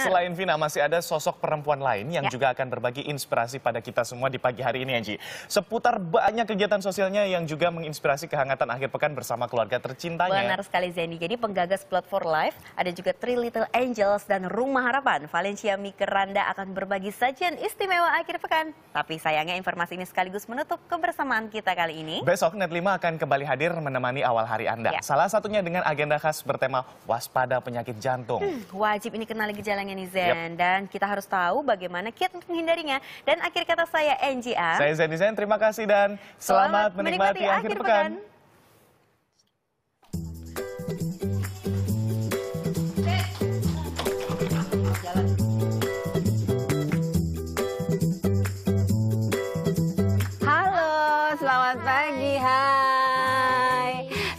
selain Vina masih ada sosok perempuan lain yang ya. juga akan berbagi inspirasi pada kita semua di pagi hari ini Anji. Seputar banyak kegiatan sosialnya yang juga menginspirasi kehangatan akhir pekan bersama keluarga tercintanya. Benar sekali Zendi. Jadi penggagas Platform Life, ada juga Three Little Angels dan Rumah Harapan. Valencia Mikeranda akan berbagi sajian istimewa akhir pekan. Tapi sayangnya informasi ini sekaligus menutup kebersamaan kita kali ini. Besok Net 5 akan kembali hadir menemani awal hari Anda. Ya. Salah satunya dengan agenda khas bertema waspada penyakit jantung. Hmm, wajib ini kenali gejalanya nih Zen. Yep. Dan kita harus tahu bagaimana kiat untuk menghindarinya. Dan akhir kata saya NGA. Saya Zen Zen, terima kasih dan selamat, selamat menikmati, menikmati akhir, akhir pekan. pekan.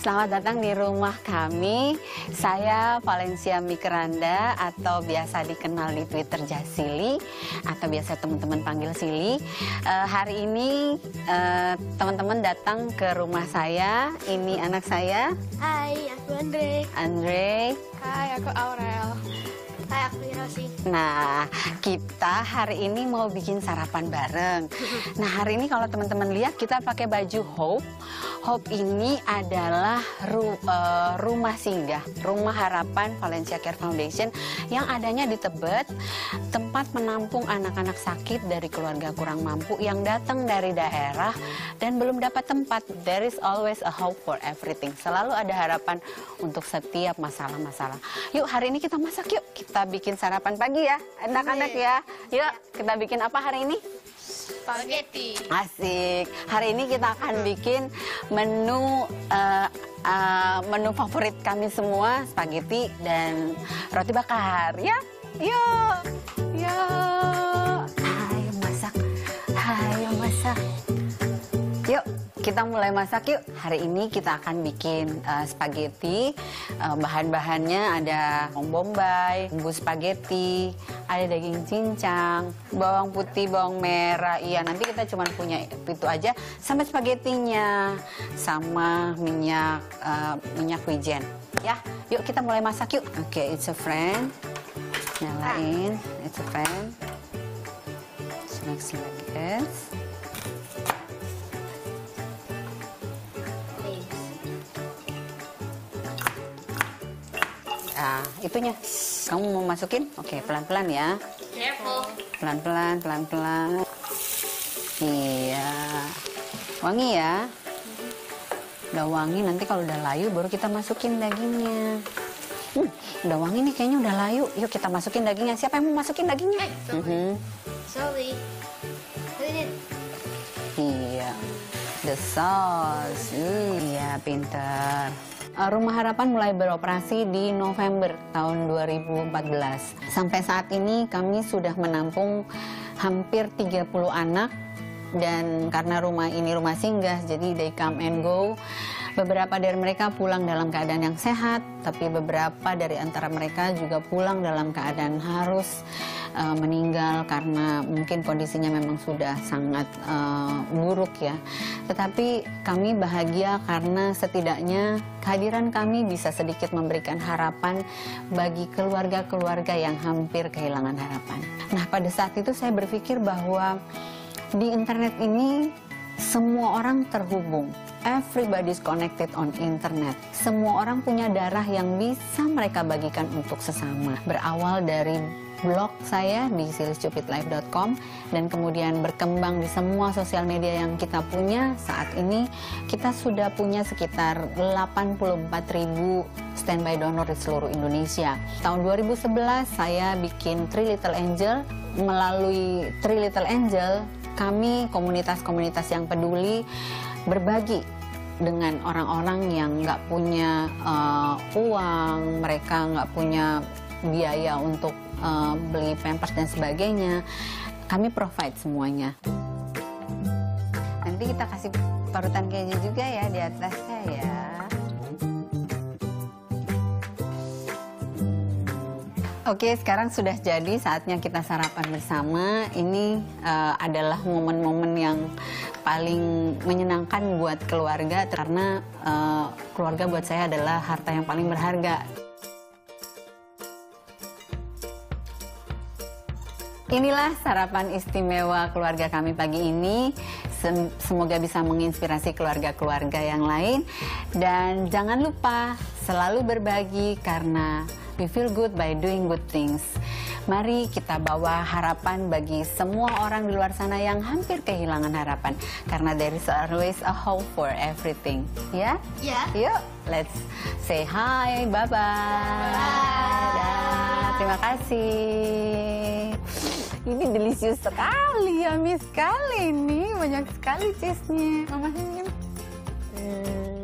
Selamat datang di rumah kami. Saya Valencia Mikeranda atau biasa dikenal di Twitter Jasili atau biasa teman-teman panggil Sili. Uh, hari ini uh, teman-teman datang ke rumah saya. Ini anak saya. Hai, aku Andre. Andre. Hai, aku Aurel. Hai, aku Hiroshi. Nah, kita hari ini mau bikin sarapan bareng. Nah, hari ini kalau teman-teman lihat kita pakai baju Hope. Hope ini adalah ru, uh, rumah singgah, rumah harapan Valencia Care Foundation yang adanya di Tebet, tempat menampung anak-anak sakit dari keluarga kurang mampu yang datang dari daerah dan belum dapat tempat. There is always a hope for everything. Selalu ada harapan untuk setiap masalah-masalah. Yuk hari ini kita masak yuk. Kita bikin sarapan pagi ya, anak-anak ya. Yuk kita bikin apa hari ini? Spaghetti. Asik. Hari ini kita akan bikin menu uh, uh, menu favorit kami semua, spaghetti dan roti bakar. Ya, yuk, yuk. Ayo masak, ayo masak. Kita mulai masak yuk. Hari ini kita akan bikin uh, spaghetti. Uh, bahan-bahannya ada bawang bombay, bumbu spaghetti, ada daging cincang, bawang putih, bawang merah. Iya, nanti kita cuma punya itu aja. Sama spagettinya, sama minyak uh, minyak wijen. Ya, yuk kita mulai masak yuk. Oke, okay, it's a friend. Nyalain, it's a friend. Mix like this. Nah, itunya. Kamu mau masukin? Oke, pelan-pelan ya. Pelan-pelan, pelan-pelan. Iya. Wangi ya. Udah wangi, nanti kalau udah layu baru kita masukin dagingnya. Hmm, udah wangi nih kayaknya udah layu. Yuk kita masukin dagingnya. Siapa yang mau masukin dagingnya? Hey, sorry. Mm -hmm. sorry. Iya. The sauce. Uh, iya, pinter. Eh, Rumah Harapan mulai beroperasi di November tahun 2014. Sampai saat ini kami sudah menampung hampir 30 anak dan karena rumah ini rumah singgah jadi they come and go. Beberapa dari mereka pulang dalam keadaan yang sehat, tapi beberapa dari antara mereka juga pulang dalam keadaan harus uh, meninggal karena mungkin kondisinya memang sudah sangat uh, buruk ya. Tetapi kami bahagia karena setidaknya kehadiran kami bisa sedikit memberikan harapan bagi keluarga-keluarga yang hampir kehilangan harapan. Nah, pada saat itu saya berpikir bahwa di internet ini semua orang terhubung. Everybody's connected on internet. Semua orang punya darah yang bisa mereka bagikan untuk sesama. Berawal dari blog saya di silistupidlife.com dan kemudian berkembang di semua sosial media yang kita punya saat ini kita sudah punya sekitar 84 ribu standby donor di seluruh Indonesia. Tahun 2011 saya bikin Three Little Angel melalui Three Little Angel kami komunitas-komunitas yang peduli berbagi dengan orang-orang yang nggak punya uh, uang, mereka nggak punya biaya untuk uh, beli pampers dan sebagainya, kami provide semuanya. Nanti kita kasih parutan keju juga ya di atasnya ya. Oke, sekarang sudah jadi saatnya kita sarapan bersama. Ini uh, adalah momen-momen yang paling menyenangkan buat keluarga karena uh, keluarga buat saya adalah harta yang paling berharga. Inilah sarapan istimewa keluarga kami pagi ini. Sem- Semoga bisa menginspirasi keluarga-keluarga yang lain. Dan jangan lupa selalu berbagi karena we feel good by doing good things. Mari kita bawa harapan bagi semua orang di luar sana yang hampir kehilangan harapan. Karena there is always a hope for everything. Ya? Ya. Yuk, let's say hi, bye-bye. Dah, terima kasih. Ini delicious sekali, yummy sekali nih. Banyak sekali cheese-nya. Mama senyum. Hmm.